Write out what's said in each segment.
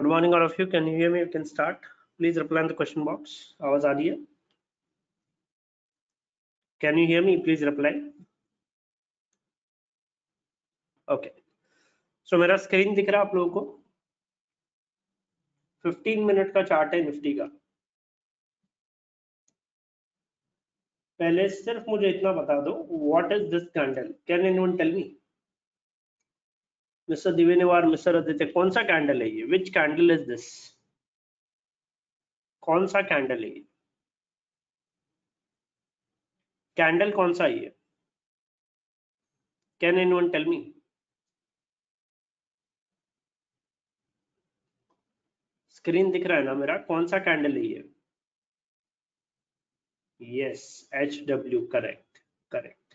Good morning, all of you. Can you hear me? You can start. Please reply in the question box. आवाज़ आ रही है? Can you hear me? Please reply. Okay. So मेरा screen दिख रहा है आप लोगों को 15 मिनट का चार्ट है निफ्टी का पहले सिर्फ़ मुझे इतना बता दो what is this candle can anyone tell me mister दिवेनिवार mister Aditya कौन सा कैंडल है ये? विच कैंडल इज़ दिस कौन सा कैंडल है ये? कैंडल कौन सा है ये? Can anyone tell me screen दिख रहा है ना मेरा? कौन सा कैंडल है ये? Yes hw correct correct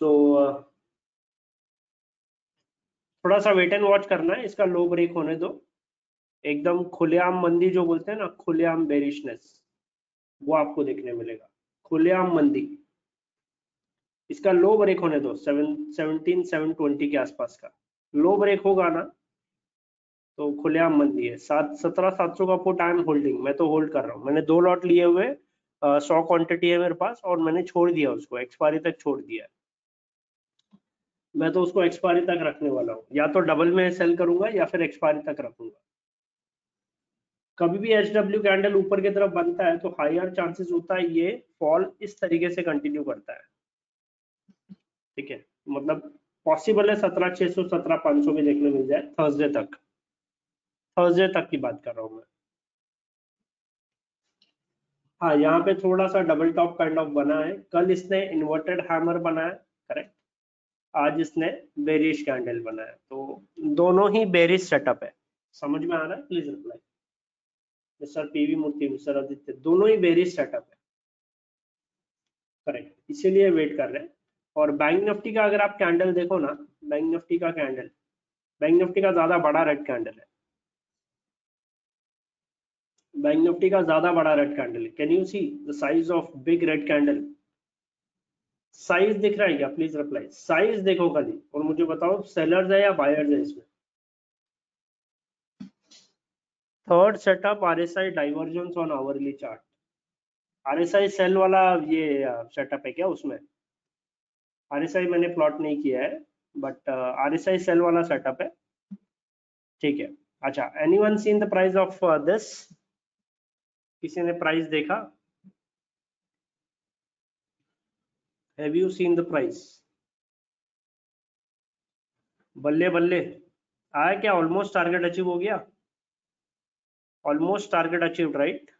so uh, थोड़ा सा वेट एंड वॉच करना है, इसका लो ब्रेक होने दो। एकदम खुलेआम मंदी जो बोलते हैं ना, खुलेआम बेरिशनेस वो आपको देखने मिलेगा। खुलेआम मंदी। इसका लो ब्रेक होने दो सेवन सेवनटीन सेवन ट्वेंटी के आसपास का। लो ब्रेक होगा ना तो खुलेआम मंदी है। सात, सत्रह सात सौ का पुट आई एम होल्डिंग मैं तो होल्ड कर रहा हूँ। मैंने दो लॉट लिए हुए सौ क्वांटिटी है मेरे पास और मैंने छोड़ दिया उसको एक्सपायरी तक छोड़ दिया है। मैं तो उसको एक्सपायरी तक रखने वाला हूँ। या तो डबल में सेल करूँगा या फिर एक्सपायरी तक रखूँगा। कभी भी एच डब्ल्यू कैंडल ऊपर की तरफ़ बनता है तो हायर चांसेस होता है ये फॉल इस तरीके से कंटिन्यू करता है। ठीक है? मतलब पॉसिबल है सत्रह छह सौ, सत्रह पाँच सौ भी देखने मिल जाए थर्सडे तक। थर्सडे तक की बात कर रहा हूँ मैं। हाँ यहाँ पे थोड़ा सा डबल टॉप काइंड ऑफ़ बना है। कल इसने इन्वर्टेड हैमर बनाया करेक्ट आज इसने बेरिश कैंडल बनाया। तो दोनों ही बेरिश सेटअप है। समझ में आ रहा है? Please reply mister PV Murthy mister Aditya. दोनों ही बेरिश सेटअप है। करेक्ट इसीलिए वेट कर रहे हैं। और बैंक निफ्टी का अगर आप कैंडल देखो ना, बैंक निफ्टी का कैंडल, बैंक निफ्टी का ज़्यादा बड़ा रेड कैंडल है। बैंक निफ्टी का ज़्यादा बड़ा red candle can you see the size of big red candle size दिख रहा है क्या? प्लीज़ रिप्लाई साइज़ देखो खाली और मुझे बताओ सेलर्स है या बायर्स है इसमें? Third setup RSI divergence on hourly chart RSI sell वाला ये सेटअप है क्या उसमें? आरएसआई मैंने प्लॉट नहीं किया है बट आरएसआई सेल वाला सेटअप है। ठीक है। अच्छा anyone seen the price of this किसी ने प्राइस देखा? Have you seen the price बल्ले बल्ले। आया क्या? ऑलमोस्ट टारगेट अचीव हो गया? Almost target achieve right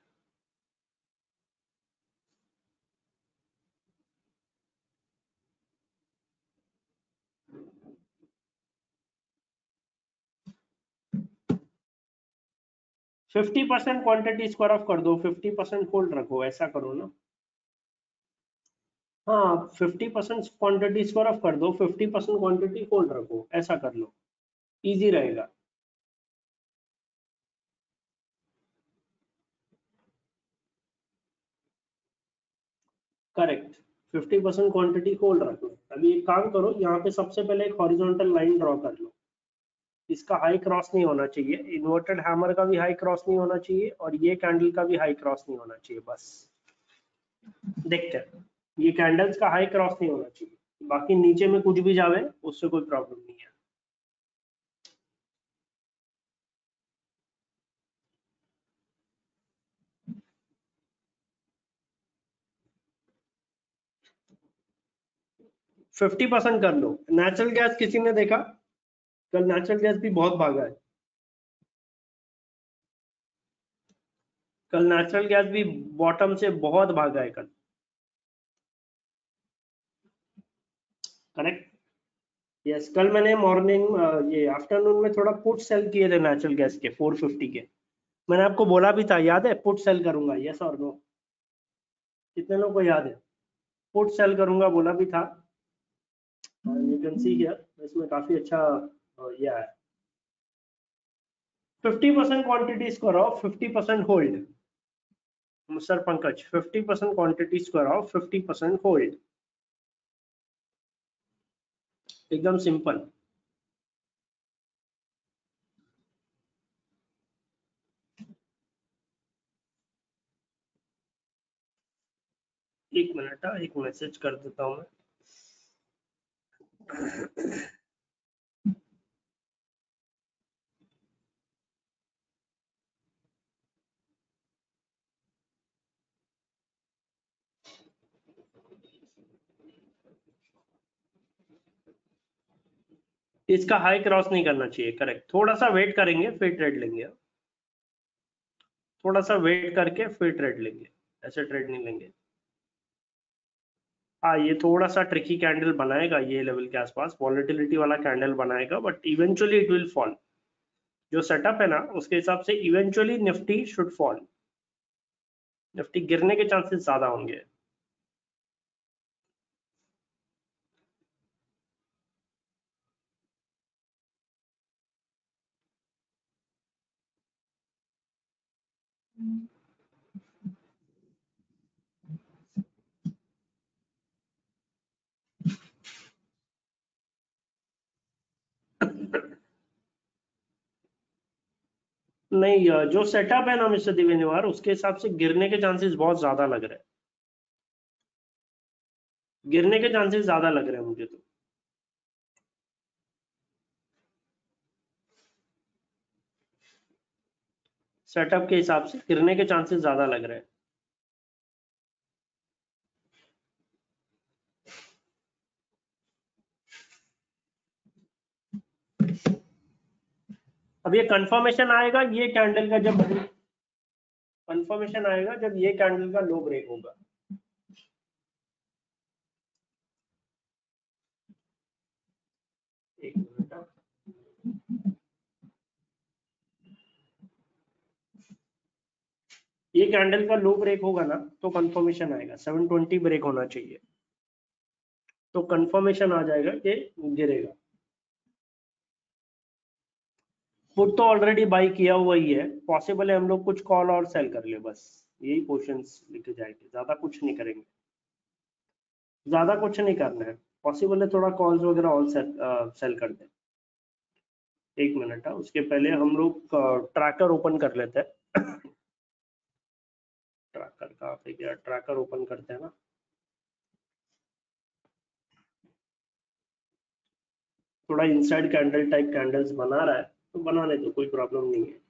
fifty percent quantity square off कर दो। फिफ्टी परसेंट होल्ड रखो। ऐसा करो ना। हाँ fifty percent quantity square off कर दो फिफ्टी परसेंट क्वांटिटी होल्ड रखो, ऐसा कर लो। इजी रहेगा। Correct fifty percent quantity hold रख। लो अभी एक काम करो, यहाँ पे सबसे पहले एक हॉरिजॉन्टल लाइन ड्रॉ कर लो। इसका हाई क्रॉस नहीं होना चाहिए। इन्वर्टेड हैमर का भी हाई क्रॉस नहीं होना चाहिए और ये कैंडल का भी हाई क्रॉस नहीं होना चाहिए, बस। देखते हैं। ये कैंडल्स का हाई क्रॉस नहीं होना चाहिए। बाकी नीचे में कुछ भी जावे, उससे कोई प्रॉब्लम नहीं है। फिफ्टी परसेंट कर लो। नेचुरल गैस किसी ने देखा? कल नेचुरल गैस भी बहुत भागा है। कल नेचुरल गैस भी बॉटम से बहुत भागा है कल। करेक्ट यस कल मैंने मॉर्निंग ये आफ्टरनून में थोड़ा पुट सेल किए थे नेचुरल गैस के 450 के। मैंने आपको बोला भी था, याद है? पुट सेल करूँगा यस और नो कितने लोगों को याद है? पुट सेल करूँगा, बोला भी था। यू कैन सी हियर इसमें काफ़ी अच्छा yeah 50% quantity square of 50% hold Mr. Pankaj 50% quantity square of 50% hold एकदम सिंपल। एक मिनट हाँ, एक मैसेज कर देता हूँ मैं। इसका हाई क्रॉस नहीं करना चाहिए करेक्ट थोड़ा सा वेट करेंगे, फिर ट्रेड लेंगे थोड़ा सा वेट करके फिर ट्रेड लेंगे. ऐसे ट्रेड नहीं लेंगे. हाँ ये थोड़ा सा ट्रिकी कैंडल बनाएगा ये लेवल के आसपास. वॉलिटिलिटी वाला कैंडल बनाएगा but eventually it will fall जो सेटअप है ना, उसके हिसाब से eventually Nifty should fall Nifty गिरने के चांसेस ज़्यादा होंगे. नहीं जो सेटअप है ना, मिस्टर दिव्यनिवार, उसके हिसाब से गिरने के चांसेस बहुत ज़्यादा लग रहे हैं। गिरने के चांसेस ज़्यादा लग रहे हैं मुझे तो। सेटअप के हिसाब से गिरने के चांसेस ज़्यादा लग रहे हैं। अब ये कंफर्मेशन आएगा, ये कैंडल का जब कंफर्मेशन आएगा, जब ये कैंडल का लो ब्रेक होगा। ये कैंडल का लो ब्रेक होगा ना तो कंफर्मेशन आएगा। 720 ब्रेक होना चाहिए। तो कंफर्मेशन आ जाएगा कि गिरेगा। पुट तो ऑलरेडी बाई किया हुआ ही है। पॉसिबल है हम लोग कुछ कॉल और सेल कर ले बस। यही पोर्शन लिखे जाएँगे। ज़्यादा कुछ नहीं करेंगे। ज़्यादा कुछ नहीं करना है। पॉसिबल है थोड़ा कॉल्स वगैरह और सेल, सेल कर दे। एक मिनट है। उसके पहले हम लोग ट्रैकर ओपन कर लेते हैं। ट्रैकर कहाँ पे गया? ट्रैकर ओपन करते हैं ना। थोड़ा इनसाइड कैंडल टाइप कैंडल्स बना रहा है। तो बनाने दो कोई प्रॉब्लम नहीं है।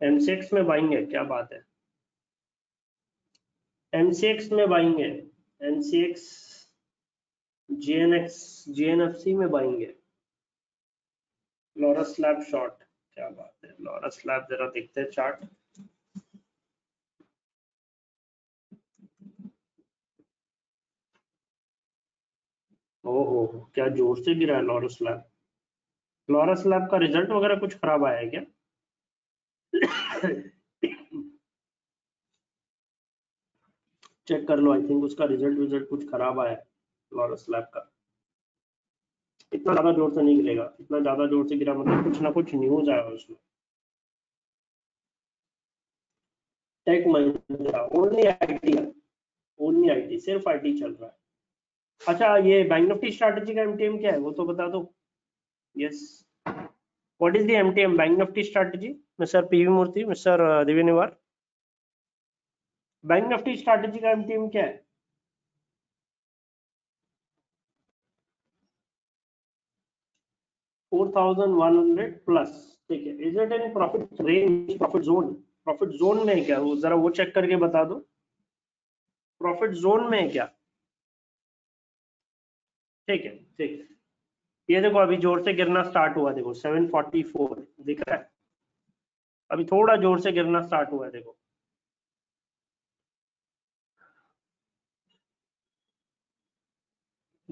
एमसीएक्स में बाइंग है क्या बात है? एमसीएक्स में बाइंग है एनसीएक्स जीएनएक्स जीएनएफसी में बाइंग है लॉरस स्लैब शॉर्ट क्या बात है। लॉरस स्लैब जरा देखते हैं चार्ट ओहो, क्या ज़ोर से गिरा है लॉरस लैब लॉरस स्लैब का रिज़ल्ट वगैरह कुछ खराब आया है क्या? चेक कर लो आई थिंक उसका रिज़ल्ट रिज़ल्ट कुछ खराब आया लॉरस लैब का। इतना ज़्यादा ज़ोर से नहीं गिरेगा, इतना ज़्यादा ज़ोर से गिरा मतलब कुछ ना कुछ न्यूज़ आया उसमें। Tech only IT only IT सिर्फ़ आईटी चल रहा है। अच्छा ये बैंक निफ्टी स्ट्रैटेजी का एमटीएम क्या है? वो तो बता दो। Yes what is the MTM bank Nifty strategy mister PV Murthy mister Divya Nivar bank Nifty strategy का एमटीएम क्या है? Four thousand one hundred plus ठीक है। Is it profit range profit zone profit zone में है क्या? वो जरा वो चेक करके बता दो। प्रॉफिट जोन में है क्या? ठीक है ठीक है। ये देखो, अभी ज़ोर से गिरना स्टार्ट हुआ, देखो 744 दिख रहा है। अभी थोड़ा ज़ोर से गिरना स्टार्ट हुआ है देखो।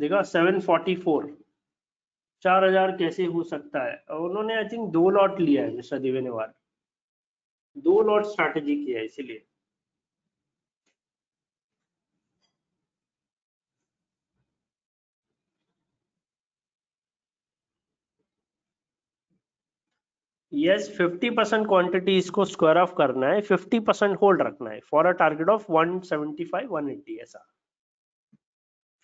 देखा 744 चार हज़ार कैसे हो सकता है? उन्होंने आई थिंक दो लॉट लिया है, मिस्टर दिव्य निवार। दो लॉट स्ट्रैटेजी किया है, इसीलिए। यस फिफ्टी परसेंट क्वांटिटी इसको स्क्वायर ऑफ़ करना है फिफ्टी परसेंट होल्ड रखना है for a target of one seventy five one eighty ऐसा।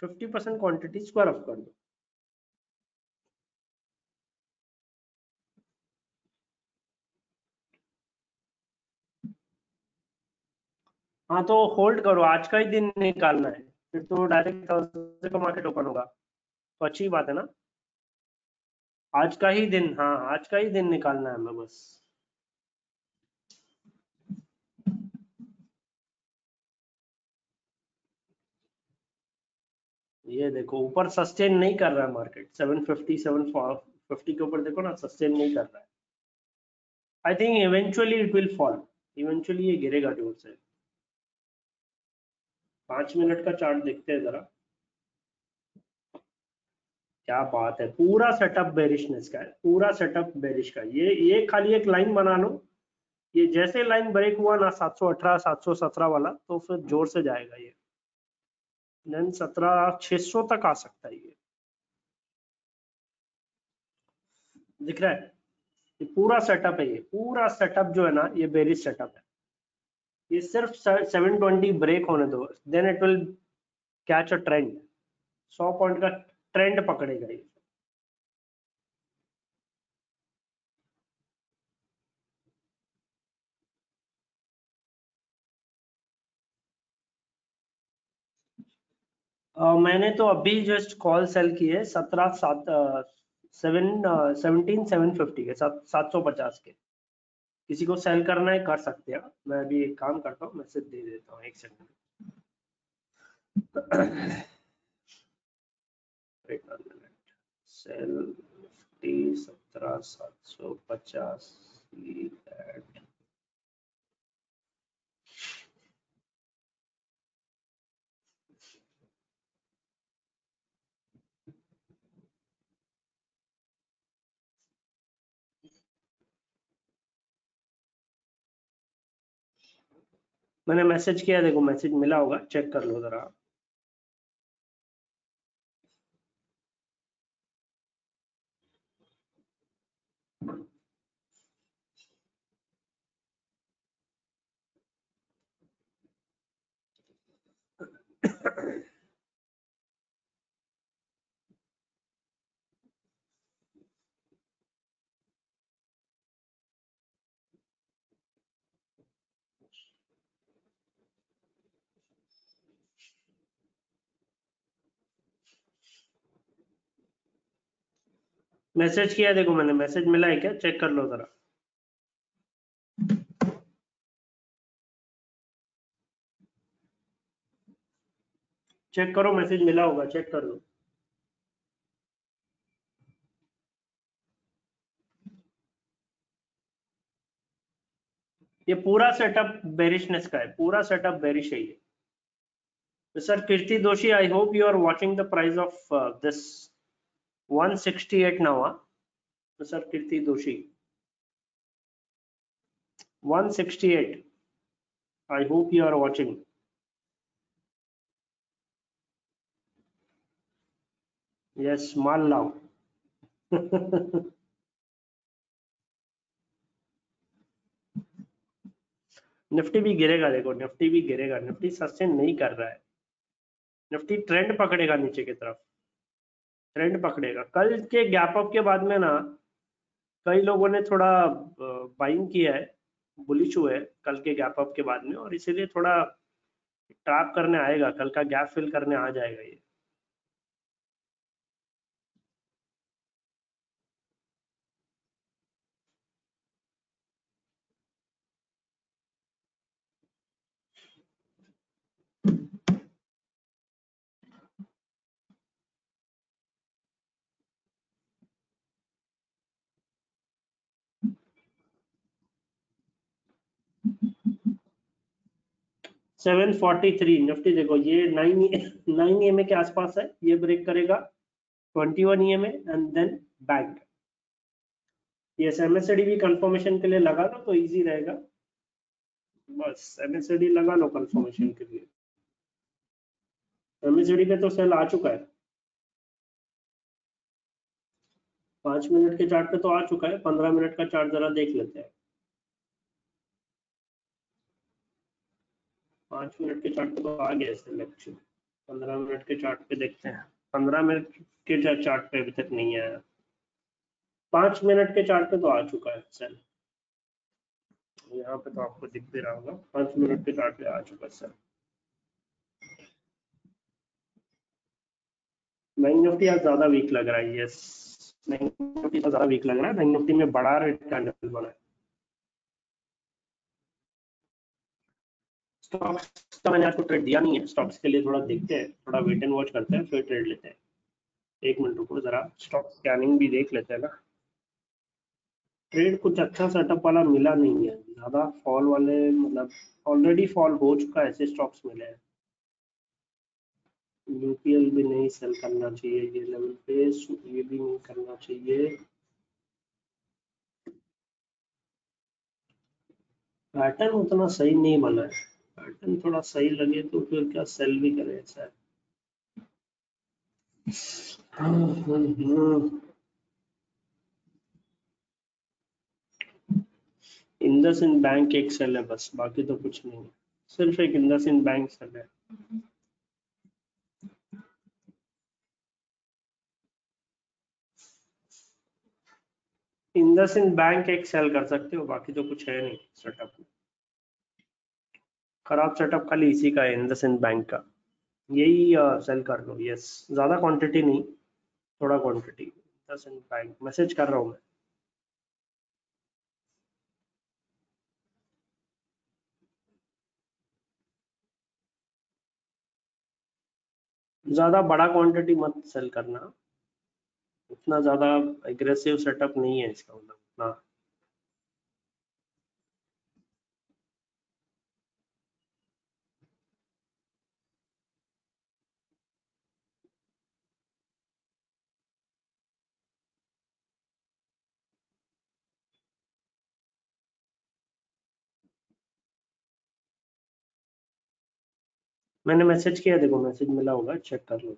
Fifty percent quantity square off कर दो हाँ तो होल्ड करो, आज का ही दिन निकालना है। फिर तो डायरेक्ट थर्सडे का मार्केट ओपन होगा। तो अच्छी बात है ना? आज का ही दिन हाँ आज का ही दिन निकालना है हमें बस। ये देखो, ऊपर सस्टेन नहीं कर रहा है मार्केट 750 750 के ऊपर देखो ना सस्टेन नहीं कर रहा है। I think eventually it will fall eventually ये गिरेगा ज़ोर से। पाँच मिनट का चार्ट देखते हैं जरा। क्या बात है, पूरा सेटअप बेरिशनेस का है, पूरा सेटअप बेरिश का ये ये खाली एक लाइन बना लो। ये जैसे लाइन ब्रेक हुआ ना 718 717 वाला तो फिर ज़ोर से जाएगा ये। देन 17 600 तक आ सकता है ये। दिख रहा है? ये पूरा सेटअप है ये। पूरा सेटअप जो है ना, ये बेरिस सेटअप है। ये सिर्फ़ 720 ब्रेक होने दो। Then it will catch a trend 100 point का ट्रेंड पकड़ेगा ये। Uh, मैंने तो अभी जस्ट कॉल सेल की है सत्रह सात सेवन सेवनटीन सेवन फिफ्टी के सात सौ पचास के। किसी को सेल करना है कर सकते हैं। मैं अभी एक काम करता हूँ मैसेज दे देता हूँ एक सेकंड सेल फिफ्टी सत्रह सात सौ पचास मैंने मैसेज किया देखो मैसेज मिला होगा चेक कर लो जरा। मैसेज किया देखो मैंने मैसेज मिला है क्या? चेक कर लो जरा। चेक करो, मैसेज मिला होगा, चेक कर लो। ये पूरा सेटअप बेरिशनेस का है, पूरा सेटअप बेरिश है ये। Sir Kirti Doshi I hope you are watching the price of this 168 now huh? Mr. Kirti Doshi 168 I hope you are watching yes mal now Nifty भी गिरेगा, देखो, निफ्टी भी गिरेगा, निफ्टी सस्टेन नहीं कर रहा है निफ्टी ट्रेंड पकड़ेगा नीचे की तरफ़ ट्रेंड पकड़ेगा। कल के गैप अप के बाद में ना, कई लोगों ने थोड़ा बाइंग किया है बुलिश हुए कल के गैप अप के बाद में और इसीलिए थोड़ा ट्रैप करने आएगा, कल का गैप फिल करने आ जाएगा ये। सेवन फोर्टी थ्री निफ्टी देखो, ये नाइन नाइन ई के आसपास है, ये ब्रेक करेगा twenty one E and then bank yes MSD भी कंफर्मेशन के लिए लगा लो तो इजी रहेगा। बस एमएसडी लगा लो कंफर्मेशन के लिए। एमएसडी पे तो सेल आ चुका है। पाँच मिनट के चार्ट पे तो आ चुका है, पंद्रह मिनट का चार्ट जरा देख लेते हैं। पाँच मिनट के चार्ट पे तो आ गया सिलेक्शन पंद्रह मिनट के चार्ट पे देखते हैं। पंद्रह मिनट के चार्ट पे अभी तक नहीं आया। पाँच मिनट के चार्ट पे तो आ चुका है सेल यहाँ पे तो आपको दिख भी रहा होगा। पाँच मिनट के चार्ट पे आ चुका है सर। बैंक निफ्टी आज ज़्यादा वीक लग रहा है यस बैंक निफ्टी तो ज़्यादा वीक लग रहा है। बैंक निफ्टी में बड़ा रेट कैंडल बना है। स्टॉक्स का मैंने आपको ट्रेड दिया नहीं है। स्टॉक्स के लिए थोड़ा देखते हैं, थोड़ा वेट एंड वॉच करते हैं, फिर ट्रेड लेते हैं। एक मिनट रुको, जरा स्टॉक स्कैनिंग भी देख लेते हैं ना। ट्रेड कुछ अच्छा सेटअप वाला मिला नहीं है। ज़्यादा फॉल वाले मतलब ऑलरेडी फॉल हो चुका है, ऐसे स्टॉक्स मिले हैं। यूपीएल भी नहीं सेल करना चाहिए, ये लेवल पे, ये भी नहीं करना चाहिए। पैटर्न उतना सही नहीं बना है। पैटर्न थोड़ा सही लगे तो फिर क्या सेल भी करें ऐसा? इंदस इन बैंक एक सेल है बस, बाकी तो कुछ नहीं है। सिर्फ़ एक इंदस इन बैंक सेल है। इंदस इन बैंक एक सेल कर सकते हो, बाकी तो कुछ है नहीं सेटअप में। खराब सेटअप खाली इसी का है इंदस इन बैंक का। यही सेल कर लो यस ज़्यादा क्वांटिटी नहीं, थोड़ा क्वांटिटी बैंक मैसेज कर रहा हूँ मैं। ज़्यादा बड़ा क्वांटिटी मत सेल करना। उतना ज़्यादा एग्रेसिव सेटअप नहीं है इसका मतलब उतना मैंने मैसेज किया, देखो मैसेज मिला होगा चेक कर लो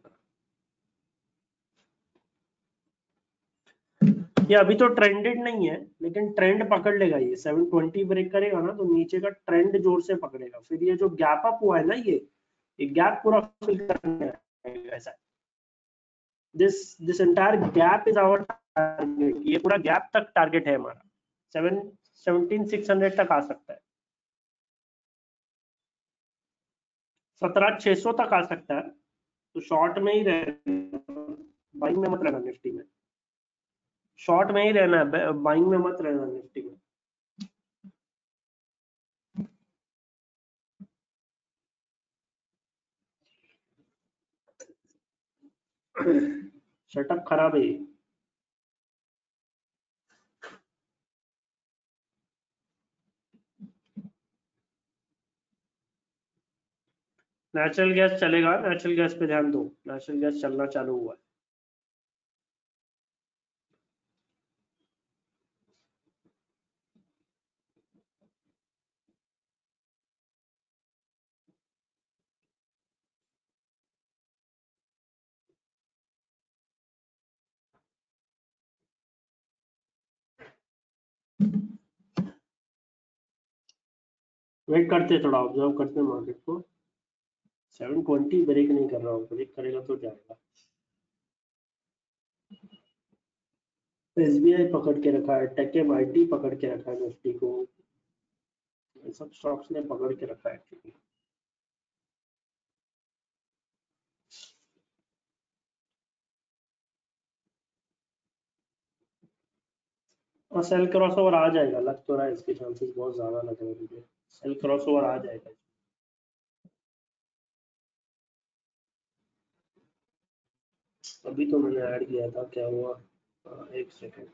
ये अभी तो ट्रेंडेड नहीं है, लेकिन ट्रेंड पकड़ लेगा ये। 720 ब्रेक करेगा ना तो नीचे का ट्रेंड ज़ोर से पकड़ेगा। फिर ये जो गैप अप हुआ है ना ये ये गैप पूरा फिल करने ऐसा। This this entire gap is our target ये पूरा गैप तक टारगेट है हमारा। सेवन सेवनटीन सिक्स हंड्रेड तक आ सकता है। सत्रह छह सौ तक आ सकता है। तो शॉर्ट में ही रहे बाइंग में मत रहना निफ्टी में। शॉर्ट में ही रहना है। बाइंग में मत रहना निफ्टी में। सेटअप खराब है नेचुरल गैस चलेगा नेचुरल गैस पे ध्यान दो। नेचुरल गैस चलना चालू हुआ है। वेट करते थोड़ा ऑब्ज़र्व करते मार्केट को। 720 ब्रेक नहीं कर रहा हूँ ब्रेक करेगा तो जाएगा। एस पकड़ के रखा है टेक आईटी पकड़ के रखा है निफ्टी को। सब स्टॉक्स ने पकड़ के रखा है और सेल क्रॉस ओवर आ जाएगा, लग तो रहा है इसके चांसेस बहुत ज़्यादा लग रहे हैं मुझे। सेल क्रॉस ओवर आ जाएगा अभी तो मैंने ऐड किया था क्या हुआ? आ, एक सेकेंड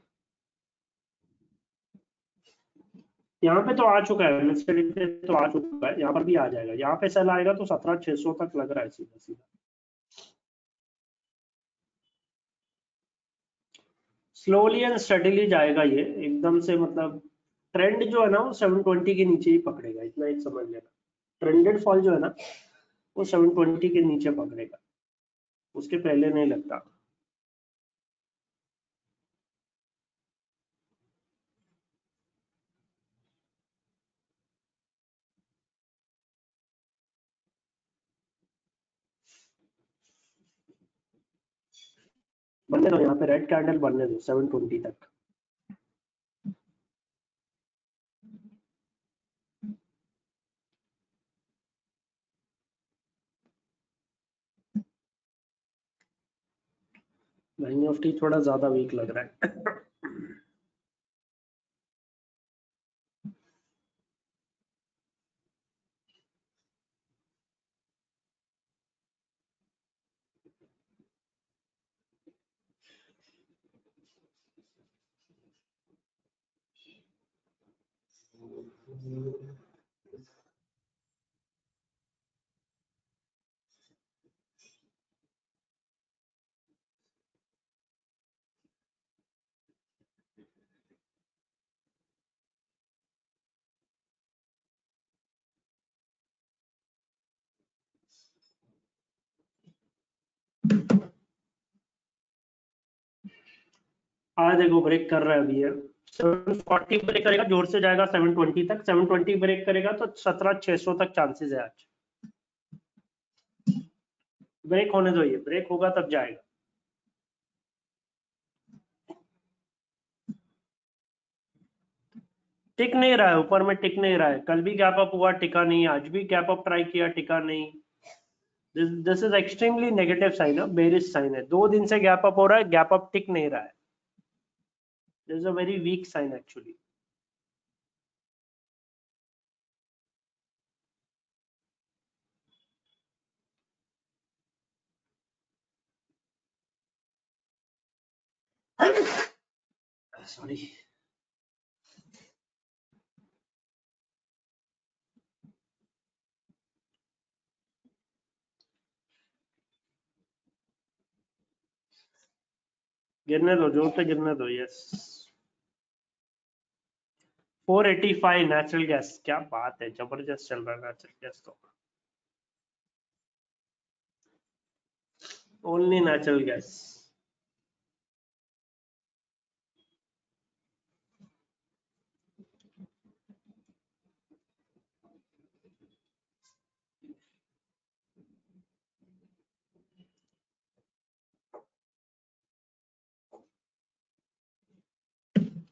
यहाँ पे तो आ चुका है पे तो आ चुका है यहाँ पर भी आ जाएगा। यहाँ पे सेल आएगा तो सत्रह छह सौ तक लग रहा है सीधा सीधा। स्लोली एंड स्टडीली जाएगा ये एकदम से मतलब ट्रेंड जो है ना वो 720 के नीचे ही पकड़ेगा इतना एक समझ लेना। ट्रेंडेड फॉल जो है ना वो 720 के नीचे पकड़ेगा। उसके पहले नहीं लगता। बनने दो यहाँ पे रेड कैंडल बनने दो 720 तक। बैंक निफ्टी थोड़ा ज़्यादा वीक लग रहा है। आज देखो ब्रेक कर रहा है अभी ये। 740 ब्रेक करेगा, ज़ोर से जाएगा 720 तक। 720 ब्रेक करेगा तो 17600 तक चांसेस है आज। ब्रेक होने दो ये। ब्रेक होगा तब जाएगा। टिक नहीं रहा है, ऊपर में टिक नहीं रहा है। कल भी गैप अप हुआ, टिका नहीं। आज भी गैप अप ट्राई किया, टिका नहीं। This is extremely negative sign है बेरिश साइन है। दो दिन से गैप अप हो रहा है गैप अप टिक नहीं रहा है। this is a very weak sign actually sorry गिरने दो जोर से गिरने दो यस 485 नेचुरल गैस क्या बात है, ज़बरदस्त चल रहा है नेचुरल गैस तो only natural gas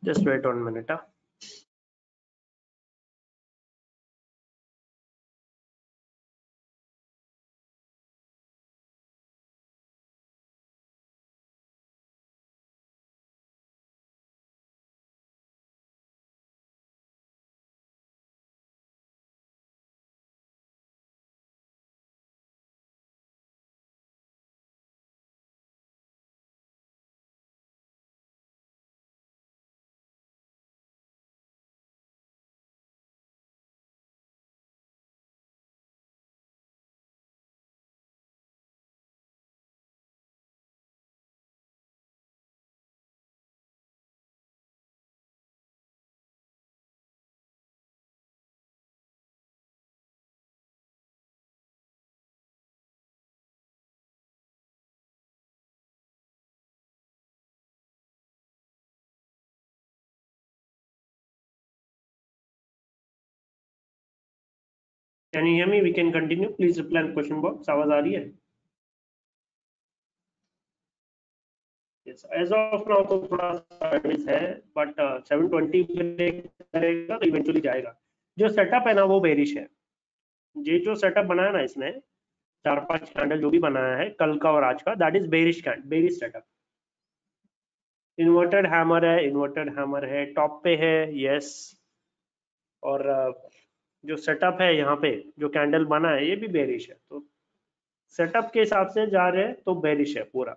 just wait one minute, huh? Can you hear me? We can continue. Please reply in question box. आवाज़ आ रही है? Yes, as of now तो थोड़ा सर्विस है, but uh, 720 करेगा तो इवेंचुअली जाएगा. जो सेटअप है ना वो बेरिश है. ये जो सेटअप बनाया ना इसने चार पाँच कैंडल जो भी बनाया है कल का और आज का that is bearish candle bearish setup inverted hammer है इन्वर्टेड हैमर है टॉप पे है यस और uh, जो सेटअप है यहाँ पे, जो कैंडल बना है, ये भी बेरिश है। तो सेटअप के हिसाब से जा रहे हैं तो बेरिश है पूरा।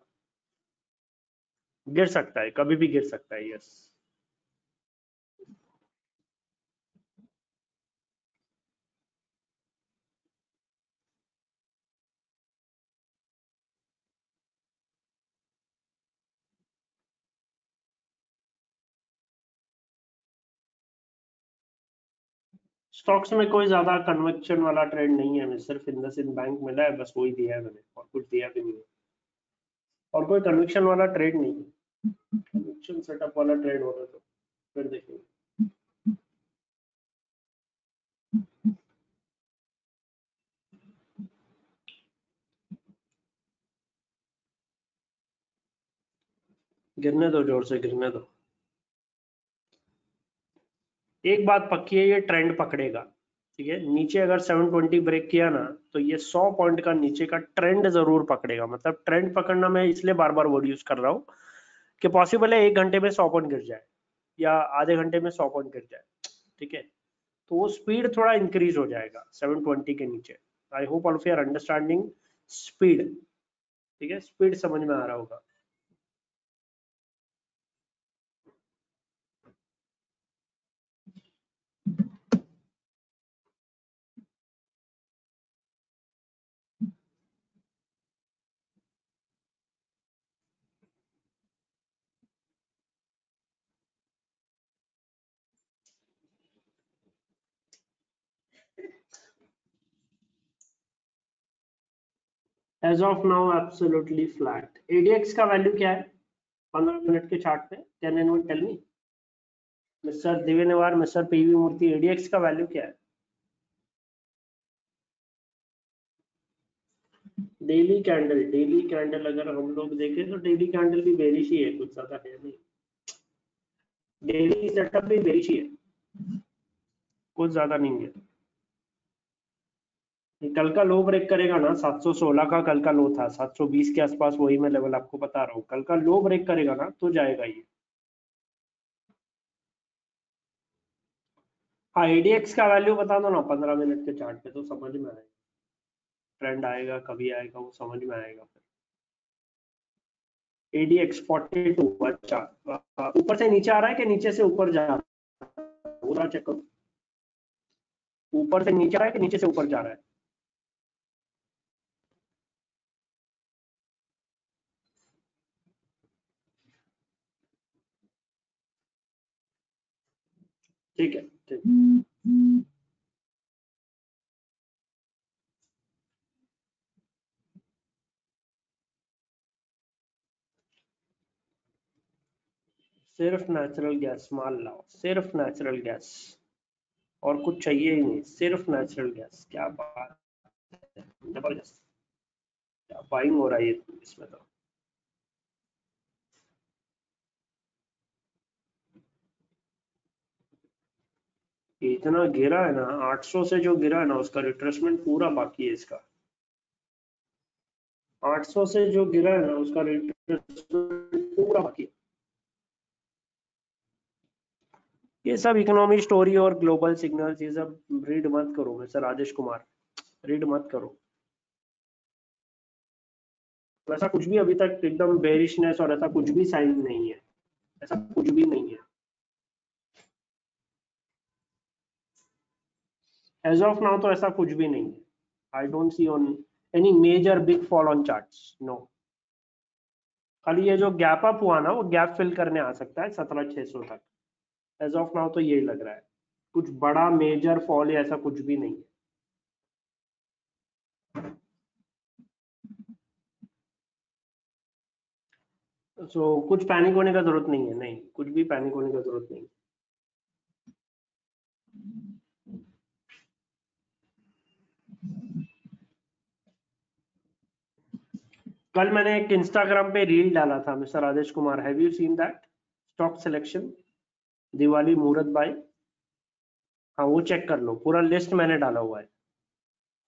गिर सकता है, कभी भी गिर सकता है यस स्टॉक्स में कोई ज़्यादा कन्वेक्शन वाला ट्रेड नहीं है सिर्फ़ इन सिंध बैंक मिला है, बस वही दिया है मैंने, और कुछ दिया भी नहीं और कोई कन्वेक्शन वाला ट्रेड नहीं कन्वेक्शन सेटअप वाला ट्रेड हो रहा तो फिर देखेंगे। गिरने दो, ज़ोर से गिरने दो। एक बात पक्की है, ये ट्रेंड पकड़ेगा, ठीक है? नीचे अगर 720 ब्रेक किया ना तो ये 100 पॉइंट का नीचे का ट्रेंड ज़रूर पकड़ेगा। मतलब ट्रेंड पकड़ना मैं इसलिए बार बार वर्ड यूज़ कर रहा हूँ कि पॉसिबल है एक घंटे में 100 पॉइंट गिर जाए या आधे घंटे में 100 पॉइंट गिर जाए, ठीक है? तो वो स्पीड थोड़ा इंक्रीज हो जाएगा 720 के नीचे। I hope all of understanding speed ठीक है? स्पीड समझ में आ रहा होगा। As of now absolutely flat ADX का वैल्यू क्या है? 15 मिनट के चार्ट पे। Can anyone tell me mister दिव्यनिवार mister PV Murthy ADX का वैल्यू क्या है? डेली कैंडल डेली कैंडल अगर हम लोग देखें तो डेली कैंडल भी बेरिश ही है, कुछ ज़्यादा है नहीं। डेली सेटअप भी बेरिश ही है। कुछ ज़्यादा नहीं है। कल का लो ब्रेक करेगा ना 716 का कल का लो था 720 के आसपास वही मैं लेवल आपको बता रहा हूँ। कल का लो ब्रेक करेगा ना तो जाएगा ये। हाँ एडीएक्स का वैल्यू बता दो ना 15 मिनट के चार्ट पे तो समझ में आएगा। ट्रेंड आएगा, कभी आएगा, वो समझ में आएगा फिर। एडीएक्स 42 अच्छा। ऊपर से नीचे आ रहा है कि नीचे से ऊपर जा रहा है? चेक करो ऊपर से नीचे आ रहा है कि नीचे से ऊपर जा रहा है? ठीक है, ठीक। सिर्फ़ नेचुरल गैस मान लाओ, सिर्फ़ नेचुरल गैस और कुछ चाहिए ही नहीं, सिर्फ़ नेचुरल गैस क्या बात ज़बरदस्त। क्या बाइंग हो रहा है इसमें तो। इतना गिरा है ना 800 से जो गिरा है ना, उसका रिट्रेसमेंट पूरा बाकी है इसका। 800 से जो गिरा है ना, उसका रिट्रेसमेंट पूरा बाकी है। ये सब इकोनॉमी स्टोरी और ग्लोबल सिग्नल्स ये सब रीड मत करो मिस्टर राजेश कुमार। रीड मत करो। ऐसा कुछ भी अभी तक एकदम बेरिशनेस और ऐसा कुछ भी साइन नहीं है। ऐसा कुछ भी नहीं है। एज ऑफ़ नाउ तो ऐसा कुछ भी नहीं है। I don't see on any major big fall on charts no खाली ये जो गैप अप हुआ ना वो गैप फिल करने आ सकता है सत्रह छह सौ तक। एज ऑफ़ नाउ तो यही लग रहा है। कुछ बड़ा मेजर फॉल या ऐसा कुछ भी नहीं है। सो so, कुछ पैनिक होने का ज़रूरत नहीं है नहीं कुछ भी पैनिक होने का ज़रूरत नहीं कल मैंने एक इंस्टाग्राम पे रील डाला था, mister Rajesh Kumar. Have you seen that stock selection Diwali muhurat by. हाँ वो चेक कर लो। पूरा लिस्ट मैंने डाला हुआ है।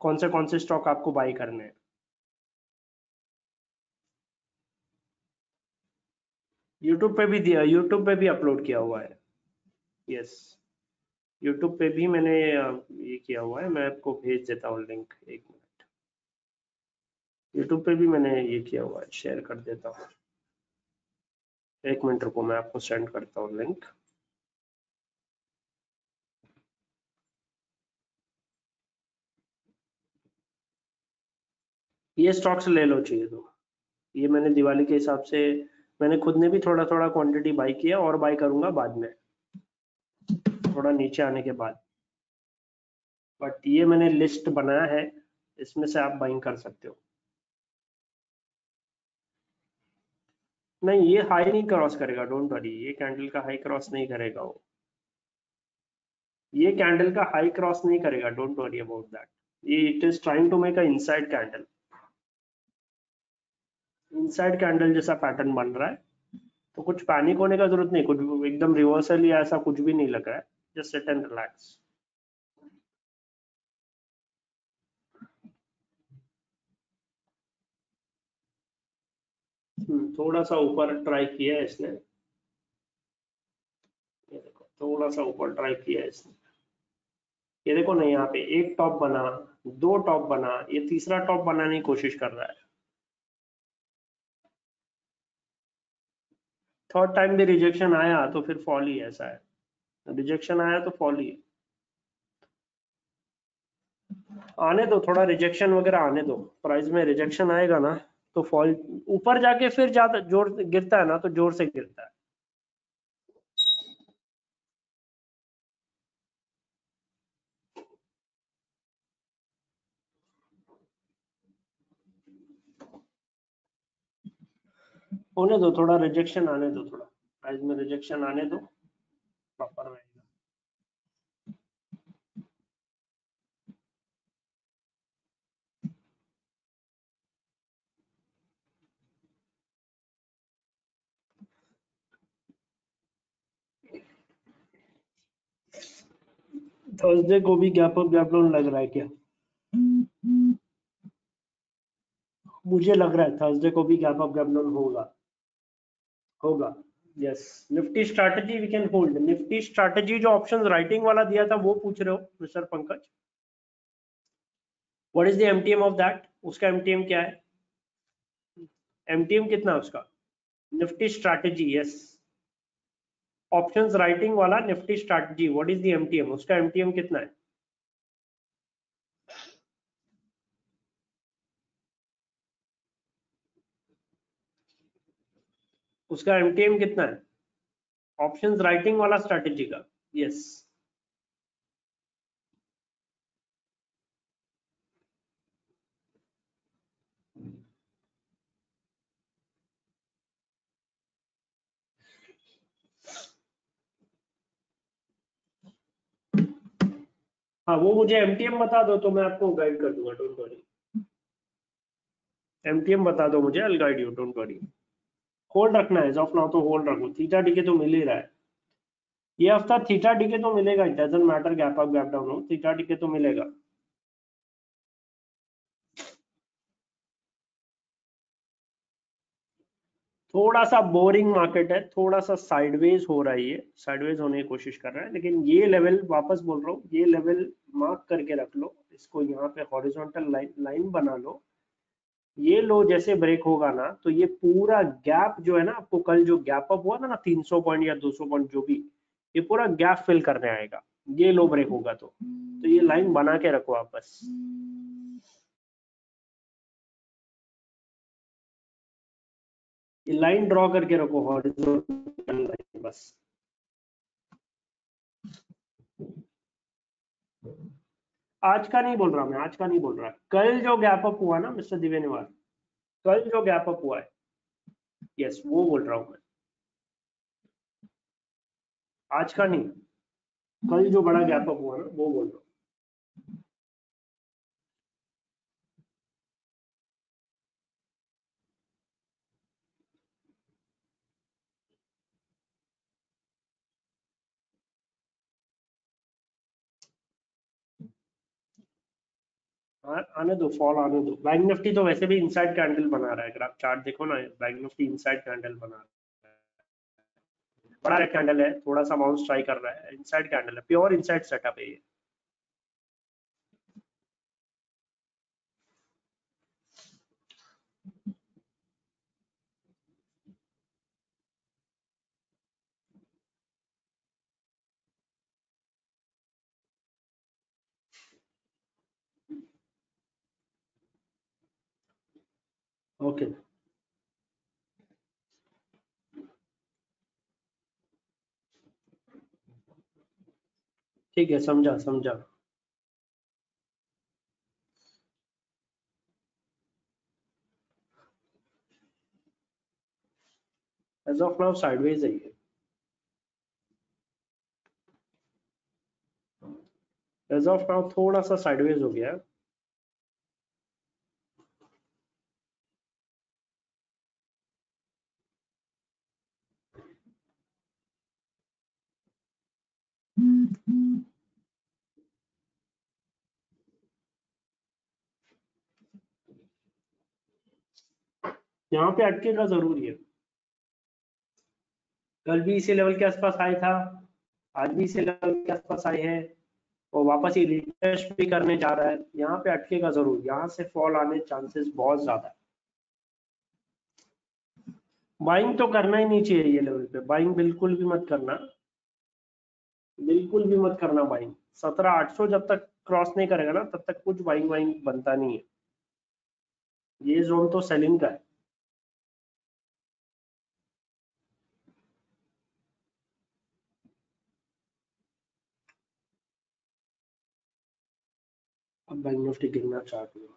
कौन से कौन से स्टॉक आपको बाई करने हैं? यूट्यूब पे भी दिया यूट्यूब पे भी अपलोड किया हुआ है। यस यूट्यूब पे भी मैंने ये किया हुआ है। मैं आपको भेज देता हूँ लिंक एक मिनट। यूट्यूब पे भी मैंने ये किया हुआ है शेयर कर देता हूँ। एक मिनट रुको, मैं आपको सेंड करता हूँ लिंक ये स्टॉक्स ले लो चाहिए तो। ये मैंने दिवाली के हिसाब से, मैंने खुद ने भी थोड़ा थोड़ा क्वांटिटी बाई किया और बाई करूँगा बाद में। थोड़ा नीचे आने के बाद। बट ये मैंने लिस्ट बनाया है, इसमें से आप बाइंग कर सकते हो। नहीं, ये हाई नहीं क्रॉस करेगा डोंट वरी ये कैंडल का हाई क्रॉस नहीं करेगा वो। ये कैंडल का हाई क्रॉस नहीं करेगा डोंट वरी अबाउट दैट ये it is trying to make a inside candle inside candle जैसा पैटर्न बन रहा है तो कुछ पैनिक होने का ज़रूरत नहीं, कुछ एकदम रिवर्सल या ऐसा कुछ भी नहीं लग रहा है जस्ट सेट एंड रिलैक्स थोड़ा सा ऊपर ट्राई किया है इसने। ये देखो, थोड़ा सा ऊपर ट्राई किया है इसने। ये देखो ना यहाँ पे, एक टॉप बना, दो टॉप बना, ये तीसरा टॉप बनाने की कोशिश कर रहा है। थर्ड टाइम भी रिजेक्शन आया तो फिर फॉल ही ऐसा है। रिजेक्शन आया तो फॉल ही आने दो, थोड़ा रिजेक्शन वगैरह आने दो। प्राइस में रिजेक्शन आएगा ना तो फॉल ऊपर जाके फिर ज़्यादा ज़ोर गिरता है ना तो ज़ोर से गिरता है। होने दो, थोड़ा रिजेक्शन आने दो, थोड़ा। प्राइस में रिजेक्शन आने दो। प्रॉपर रहेगा थर्सडे को भी गैप अप गैप डाउन लग रहा है क्या? मुझे लग रहा है थर्सडे को भी गैप अप गैप डाउन होगा। होगा। Yes Nifty strategy we can hold Nifty strategy जो ऑप्शंस राइटिंग वाला दिया था, वो पूछ रहे हो, mister Pankaj? What is the MTM of that उसका एमटीएम क्या है? एमटीएम कितना है उसका? Nifty strategy yes options writing वाला Nifty strategy what is the MTM उसका एमटीएम कितना है? उसका एमटीएम कितना है? ऑप्शंस राइटिंग वाला स्ट्रैटेजी का यस हाँ वो मुझे एमटीएम बता दो तो मैं आपको गाइड कर दूँगा डोंट वरी एमटीएम बता दो मुझे I guide you don't worry hold रखना है ऑफ़ नाउ तो होल्ड रखो। थीटा डीके तो मिल ही रहा है। ये हफ़्ता थीटा डीके तो मिलेगा it doesn't matter gap up gap down हो, थीटा डीके तो मिलेगा। थोड़ा सा बोरिंग मार्केट है, थोड़ा सा साइडवेज हो रहा है ये। साइडवेज होने की कोशिश कर रहा है, लेकिन ये लेवल वापस बोल रहा हूँ, ये लेवल मार्क करके रख लो, इसको यहाँ पे हॉरिजॉन्टल लाइन लाइन बना लो। ये लो, जैसे ब्रेक होगा ना तो ये पूरा गैप जो है ना, आपको कल जो गैप अप हुआ था ना 300 पॉइंट या 200 पॉइंट जो भी, ये पूरा गैप फिल करने आएगा। ये लो ब्रेक होगा तो। तो ये लाइन बना के रखो आप बस लाइन ड्रॉ करके रखो हॉरिजॉन्टल लाइन बस। आज का नहीं बोल रहा मैं, आज का नहीं बोल रहा। कल जो गैप अप हुआ ना, मिस्टर दिव्यनिवार कल जो गैप अप हुआ है यस वो बोल रहा हूँ मैं। आज का नहीं, कल जो बड़ा गैप अप हुआ ना, वो बोल रहा हूँ। आने दो फॉल आने दो। बैंक निफ्टी तो वैसे भी इनसाइड कैंडल बना रहा है। अगर आप चार्ट देखो ना बैंक निफ्टी इनसाइड कैंडल बना रहा है। बड़ा कैंडल है, थोड़ा सा बाउंस ट्राई कर रहा है। इनसाइड कैंडल है प्योर इनसाइड सेटअप है ये। ओके ठीक है, समझा समझा। एज ऑफ़ नाउ साइडवेज है एज ऑफ़ नाउ थोड़ा सा साइडवेज हो गया। यहाँ पे अटके का ज़रूरी है। कल भी इसी लेवल के आसपास आया था, आज भी इसी लेवल के आसपास आए हैं और वापस ही रिटेस्ट भी करने जा रहा है। यहाँ पे अटके का ज़रूर, यहाँ से फॉल आने चांसेस बहुत ज़्यादा है। बाइंग तो करना ही नहीं चाहिए ये लेवल पे। बाइंग बिल्कुल भी मत करना। बिल्कुल भी मत करना बाइंग सत्रह, आठ सौ जब तक क्रॉस नहीं करेगा ना, तब तक कुछ बाइंग वाइंग बनता नहीं है। ये जोन तो सेलिंग का है। बैंक निफ्टी गिरना चाहती हुआ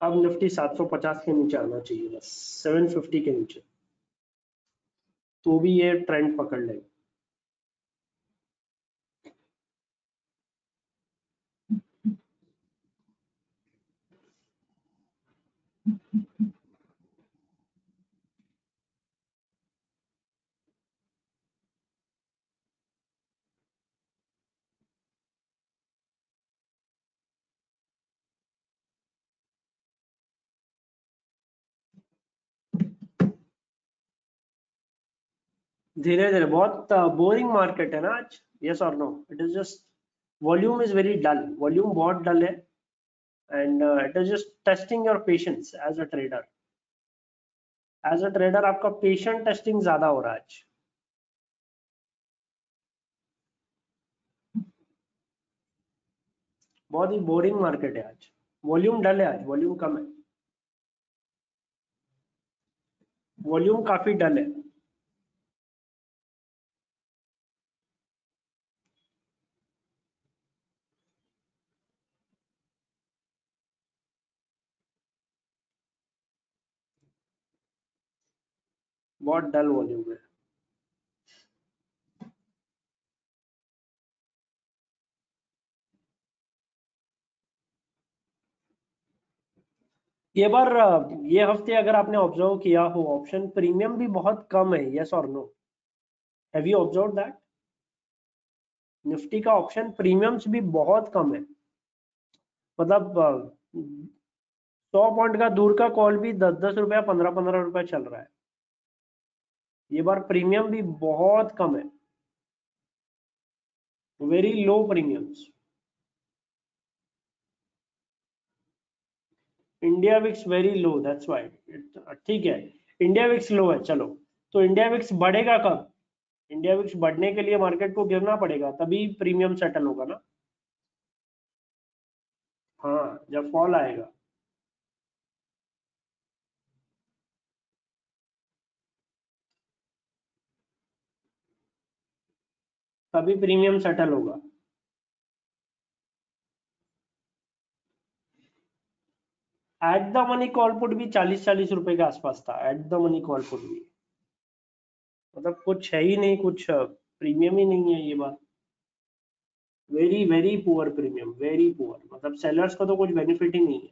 अब निफ्टी 750 के नीचे आना चाहिए बस 750 के नीचे। तो भी ये ट्रेंड पकड़ लेगा। धीरे धीरे, बहुत बोरिंग मार्केट है ना आज? यस और no it is just volume is very dull volume बहुत डल है and it is just testing your patience as a trader as a trader आपका पेशेंट टेस्टिंग ज़्यादा हो रहा है आज। बहुत ही बोरिंग मार्केट है आज। वॉल्यूम डल है आज वॉल्यूम कम है। वॉल्यूम काफ़ी डल है। बहुत डल वॉल्यूम है। ये बार ये हफ़्ते अगर आपने ऑब्ज़र्व किया हो ऑप्शन प्रीमियम भी बहुत कम है यस और no have you observe that Nifty का ऑप्शन प्रीमियम्स भी बहुत कम है। मतलब सौ पॉइंट का दूर का कॉल भी दस दस रुपया, पंद्रह पंद्रह रुपया चल रहा है। ये बार प्रीमियम भी बहुत कम है। Very low premiums India VIX very low that's why ठीक है इंडिया विक्स लो है, चलो। तो इंडिया विक्स बढ़ेगा कब? इंडिया विक्स बढ़ने के लिए मार्केट को गिरना पड़ेगा, तभी प्रीमियम सेटल होगा ना। हाँ जब फॉल आएगा। तभी प्रीमियम सेटल होगा। At the money call put भी चालीस चालीस रुपए के आसपास था। At the money call put भी। मतलब कुछ है ही नहीं, कुछ प्रीमियम ही नहीं है ये बात। Very very poor premium very poor मतलब सेलर्स को तो कुछ बेनिफिट ही नहीं है।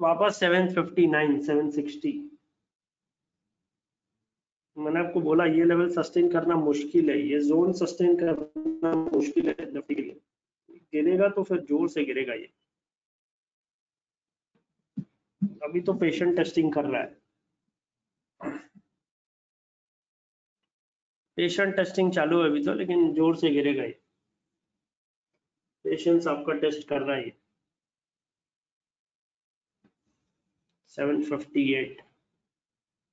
वापस 759 760 मैंने आपको बोला, ये लेवल सस्टेन करना मुश्किल है, ये जोन सस्टेन करना मुश्किल है गिरेगा तो फिर ज़ोर से गिरेगा ये। अभी तो पेशेंट टेस्टिंग कर रहा है। पेशेंट टेस्टिंग चालू है अभी तो लेकिन ज़ोर से गिरेगा ये। पेशेंस आपका टेस्ट कर रहा है 758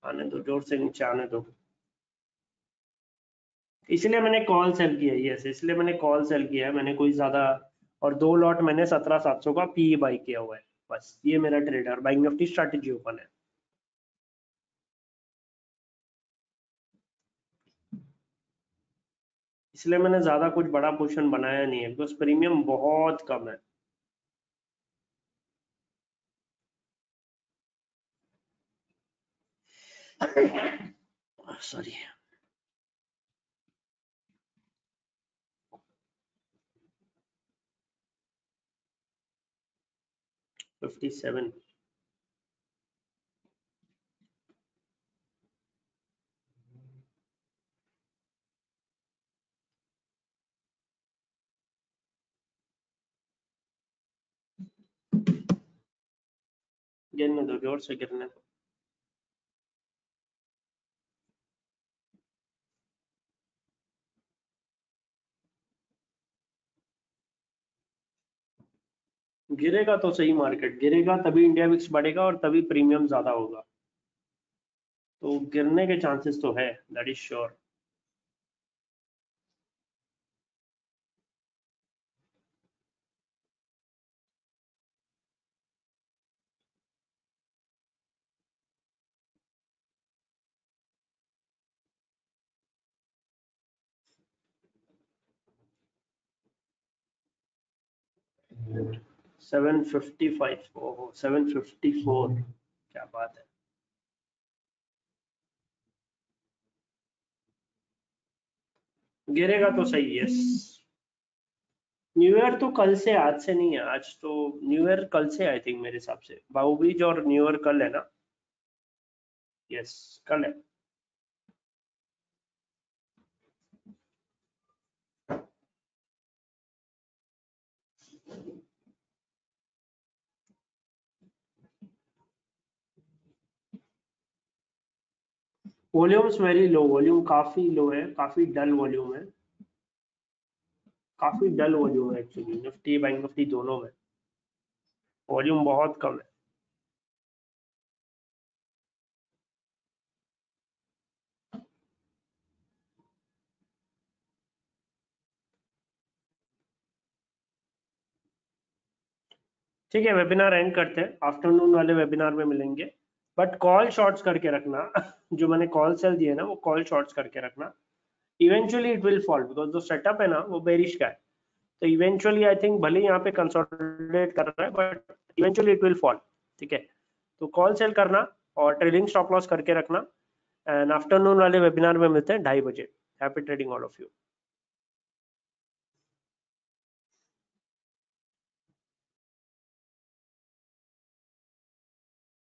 आने दो, ज़ोर से नीचे आने दो। इसलिए मैंने कॉल सेल किया यस इसलिए मैंने कॉल सेल किया है। मैंने कोई ज़्यादा, और दो लॉट मैंने सत्रह सात सौ का पी बाई किया हुआ है। बस, ये मेरा trader buying Nifty strategy open है। इसलिए मैंने ज़्यादा कुछ बड़ा पोर्शन बनाया नहीं है बिकॉज़ प्रीमियम बहुत कम है। सॉरी फिफ्टी सेवन गिरने दो ज़ोर से गिरने दो गिरेगा तो सही मार्केट गिरेगा तभी इंडिया विक्स बढ़ेगा और तभी प्रीमियम ज़्यादा होगा। तो गिरने के चांसेस तो है that is sure seven fifty five ओहो सेवन फिफ्टी फोर क्या बात है। गिरेगा तो सही यस न्यू ईयर तो कल से आज से नहीं है आज तो न्यू ईयर कल से आई थिंक मेरे हिसाब से। बाहुबीज और न्यू ईयर कल है ना? यस कल है। वॉल्यूम्स वेरी लो, वॉल्यूम काफ़ी लो है, काफ़ी डल वॉल्यूम है। काफ़ी डल वॉल्यूम है एक्चुअली निफ्टी, बैंक निफ्टी दोनों में। वॉल्यूम बहुत कम है। ठीक है वेबिनार एंड करते हैं। आफ्टरनून वाले वेबिनार में मिलेंगे। बट कॉल शॉर्ट्स करके रखना, जो मैंने कॉल सेल दिए ना, वो कॉल शॉर्ट्स करके रखना। Eventually it will fall because जो सेटअप है ना, वो बेरिश का है। तो इवेंचुअली आई थिंक भले यहाँ पे कंसोलिडेट कर रहा है but eventually it will fall ठीक है? तो कॉल सेल करना और ट्रेडिंग स्टॉप लॉस करके रखना। एंड आफ्टरनून वाले वेबिनार में मिलते हैं, ढाई बजे। Happy trading all of you